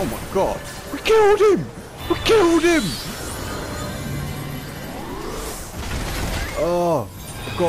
Oh my god. We killed him! We killed him! Oh, God.